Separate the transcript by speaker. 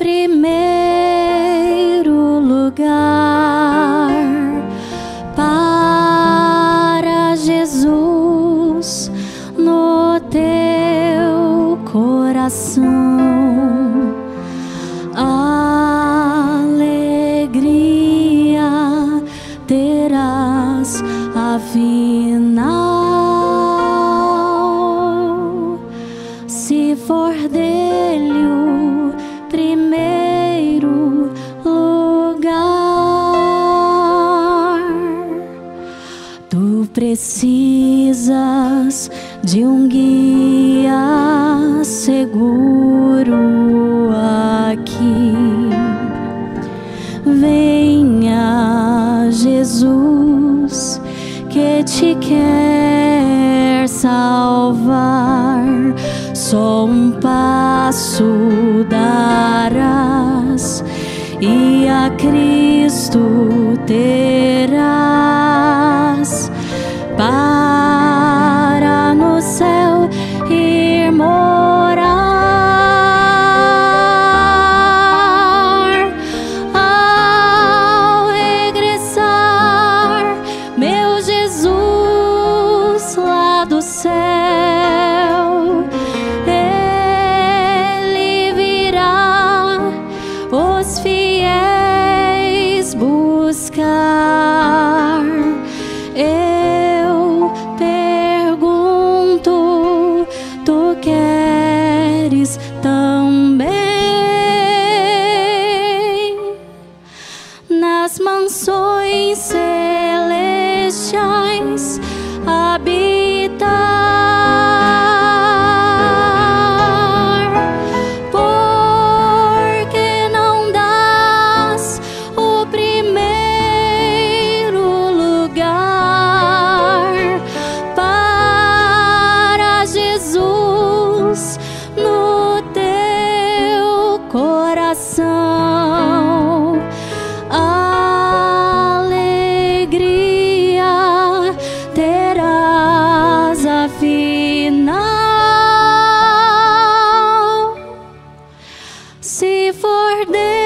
Speaker 1: primeiro lugar para Jesus no teu coração. Ah, precisas de um guia seguro aqui. Venha, Jesus, que te quer salvar. Só um passo darás e a Cristo terás Eu pergunto, tu queres também nas mansões celestiais habitar? final. se for Deus.